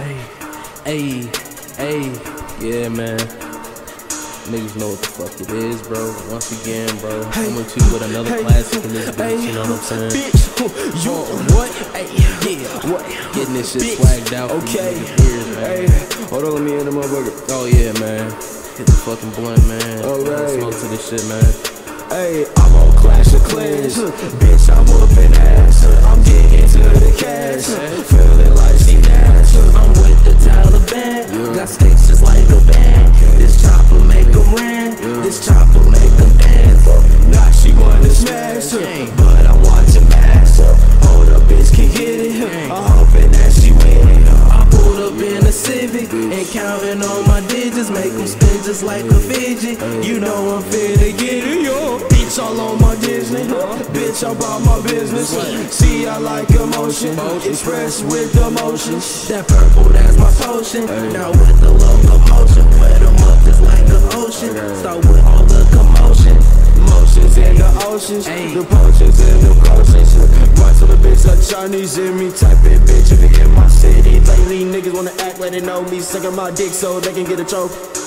Hey, hey, hey, yeah, man. Niggas know what the fuck it is, bro. Once again, bro, Hey, coming to you with another hey, classic in this bitch, hey, you know what I'm saying? Bitch, you oh, what? Hey, yeah, what? Getting this shit Bitch, swagged out. Okay. man. Hey, hold on, let me in the motherfucker. Oh, yeah, man. Hit the fucking blunt, man. Alright. Smoke to this shit, man. Hey, I'm on Clash of Clans. Bitch, I'm whooping ass. Got sticks just like a band. This chopper make them ran. This chopper make them dance. Now she wanna smash. But I'm watching mash. Hold up, bitch, can get it. I'm hoping that she win. I pulled up in a Civic and counting on my digits. Make them spin just like a fidget. You know I'm finna get it, yo. Bitch, I'm about my business. See, I like emotion. Express with emotions. That purple, that's my potion. Now with the locomotion. Wet them up just like the ocean. Start with all the commotion. Motions in the oceans. The potions in the potions. Run to the bitch like Chinese in me. Type it, bitch, if you in my city. Lately, niggas wanna act like they know me. Sucking my dick so they can get a choke.